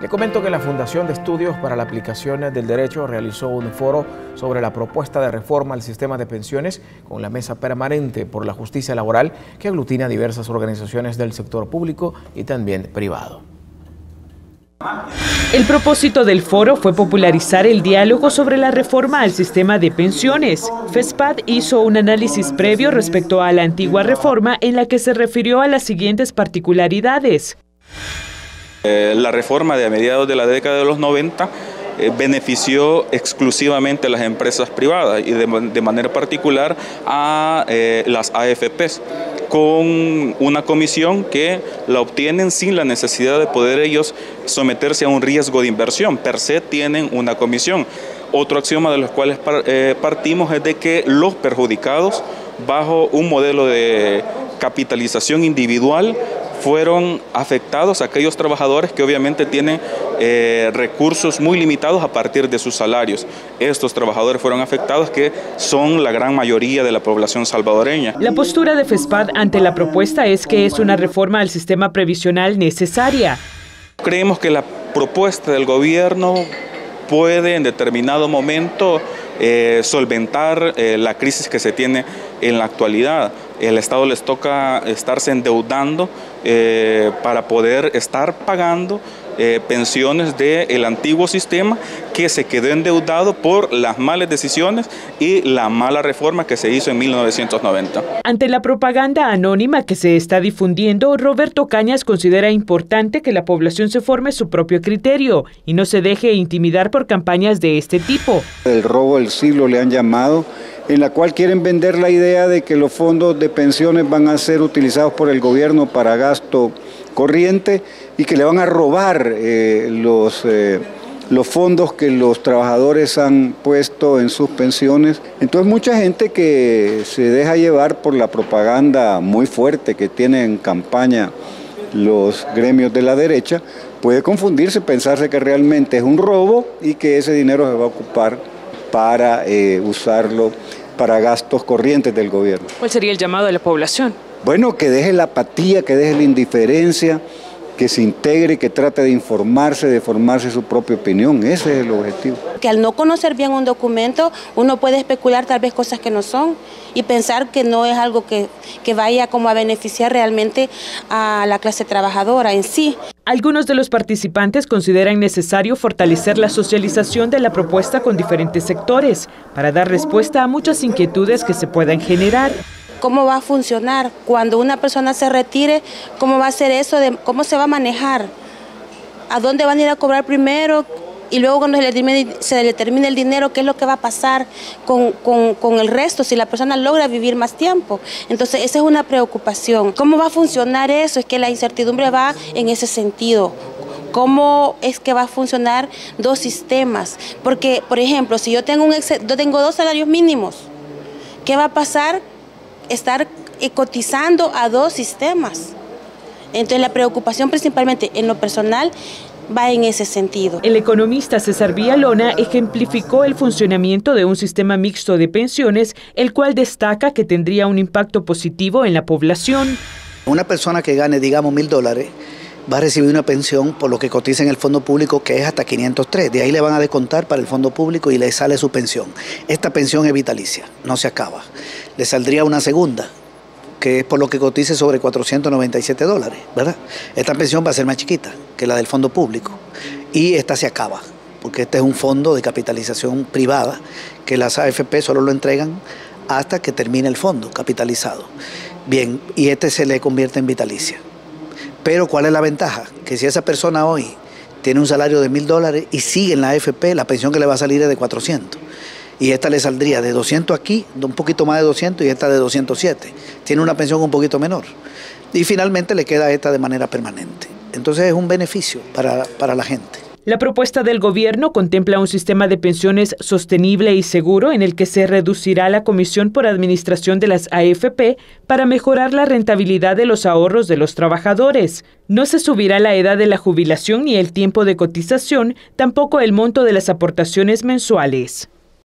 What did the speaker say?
Le comento que la Fundación de Estudios para la Aplicación del Derecho realizó un foro sobre la propuesta de reforma al sistema de pensiones con la Mesa Permanente por la Justicia Laboral que aglutina diversas organizaciones del sector público y también privado. El propósito del foro fue popularizar el diálogo sobre la reforma al sistema de pensiones. FESPAD hizo un análisis previo respecto a la antigua reforma en la que se refirió a las siguientes particularidades. Eh, la reforma de mediados de la década de los 90 eh, benefició exclusivamente a las empresas privadas y de, manera particular a eh, las AFPs con una comisión que la obtienen sin la necesidad de poder ellos someterse a un riesgo de inversión. Per se tienen una comisión. Otro axioma de los cuales partimos es de que los perjudicados, bajo un modelo de capitalización individual, fueron afectados aquellos trabajadores que obviamente tienen eh, recursos muy limitados a partir de sus salarios. Estos trabajadores fueron afectados que son la gran mayoría de la población salvadoreña. La postura de FESPAD ante la propuesta es que es una reforma al sistema previsional necesaria. Creemos que la propuesta del gobierno puede en determinado momento eh, solventar eh, la crisis que se tiene en la actualidad. El Estado les toca estarse endeudando eh, para poder estar pagando pensiones del antiguo sistema que se quedó endeudado por las malas decisiones y la mala reforma que se hizo en 1990. Ante la propaganda anónima que se está difundiendo, Roberto Cañas considera importante que la población se forme su propio criterio y no se deje intimidar por campañas de este tipo. El robo del siglo le han llamado en la cual quieren vender la idea de que los fondos de pensiones van a ser utilizados por el gobierno para gasto corriente y que le van a robar eh, los... Eh, los fondos que los trabajadores han puesto en sus pensiones. Entonces mucha gente que se deja llevar por la propaganda muy fuerte que tienen en campaña los gremios de la derecha, puede confundirse, pensarse que realmente es un robo y que ese dinero se va a ocupar para eh, usarlo para gastos corrientes del gobierno. ¿Cuál sería el llamado de la población? Bueno, que deje la apatía, que deje la indiferencia, que se integre, que trate de informarse, de formarse su propia opinión. Ese es el objetivo. Que al no conocer bien un documento, uno puede especular tal vez cosas que no son y pensar que no es algo que, que vaya como a beneficiar realmente a la clase trabajadora en sí. Algunos de los participantes consideran necesario fortalecer la socialización de la propuesta con diferentes sectores para dar respuesta a muchas inquietudes que se puedan generar cómo va a funcionar cuando una persona se retire, cómo va a ser eso, cómo se va a manejar, a dónde van a ir a cobrar primero y luego cuando se le termine, el dinero, qué es lo que va a pasar con, con, el resto, si la persona logra vivir más tiempo. Entonces esa es una preocupación. ¿Cómo va a funcionar eso? Es que la incertidumbre va en ese sentido. ¿Cómo es que va a funcionar dos sistemas? Porque, por ejemplo, si yo tengo, un yo tengo dos salarios mínimos, ¿qué va a pasar estar cotizando a dos sistemas. Entonces la preocupación principalmente en lo personal va en ese sentido. El economista César Villalona ejemplificó el funcionamiento de un sistema mixto de pensiones, el cual destaca que tendría un impacto positivo en la población. Una persona que gane, digamos, mil dólares, va a recibir una pensión por lo que cotiza en el fondo público, que es hasta 503. De ahí le van a descontar para el fondo público y le sale su pensión. Esta pensión es vitalicia, no se acaba. Le saldría una segunda, que es por lo que cotice sobre 497 dólares, ¿verdad? Esta pensión va a ser más chiquita que la del fondo público y esta se acaba, porque este es un fondo de capitalización privada que las AFP solo lo entregan hasta que termine el fondo capitalizado. Bien, y este se le convierte en vitalicia. Pero ¿cuál es la ventaja? Que si esa persona hoy tiene un salario de mil dólares y sigue en la AFP, la pensión que le va a salir es de 400. Y esta le saldría de 200 aquí, un poquito más de 200 y esta de 207. Tiene una pensión un poquito menor. Y finalmente le queda esta de manera permanente. Entonces es un beneficio para, para la gente. La propuesta del gobierno contempla un sistema de pensiones sostenible y seguro en el que se reducirá la comisión por administración de las AFP para mejorar la rentabilidad de los ahorros de los trabajadores. No se subirá la edad de la jubilación ni el tiempo de cotización, tampoco el monto de las aportaciones mensuales.